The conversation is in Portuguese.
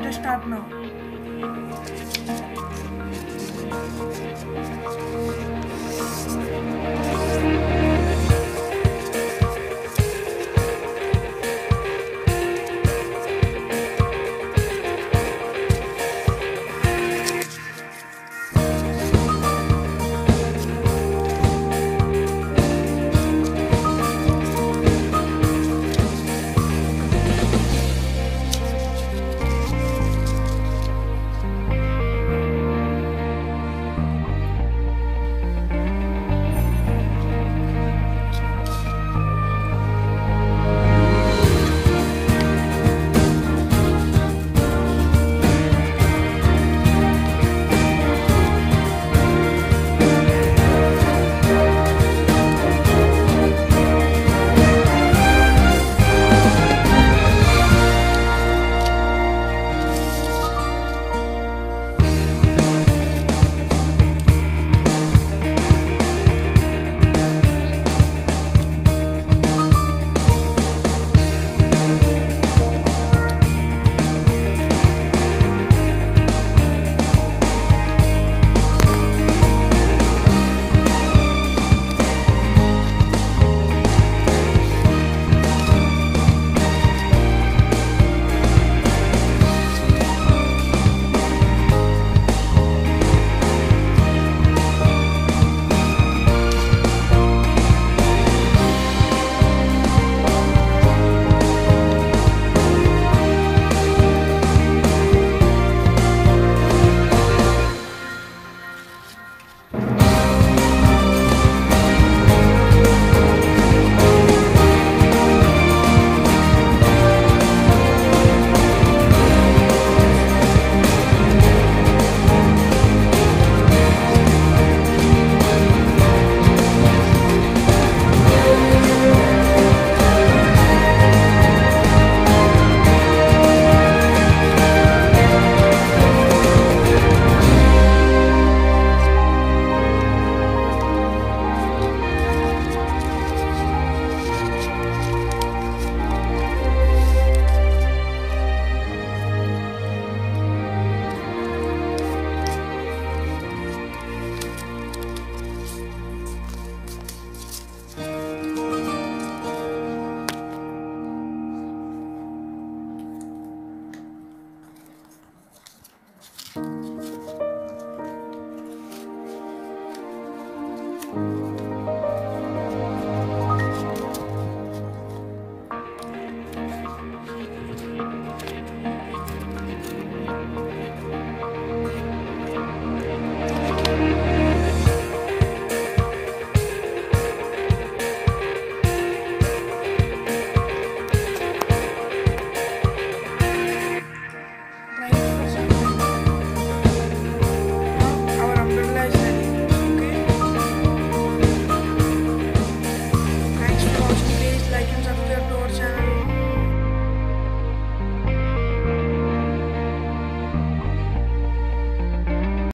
So let us Amen.